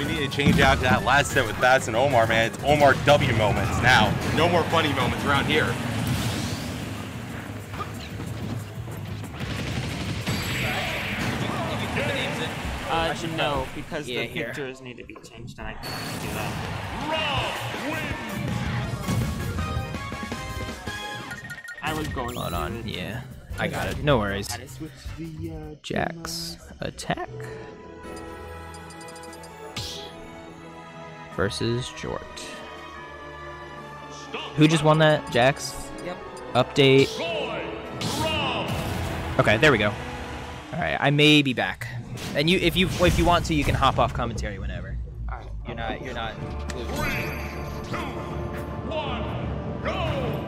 we need to change out to that last set with Bats and Omar, man. It's Omar W moments now. No more funny moments around here. Uh, no, because Yeah, the here. pictures need to be changed, and I can't do that. I was going Hold on. Yeah. I got it. No worries. How to switch the uh, Jax attack versus Jort. Who just won that? Jax? Yep. Update. Okay, there we go. Alright, I may be back. And you if you if you want to you can hop off commentary whenever. Alright. You're not you're not Three, two, one, go!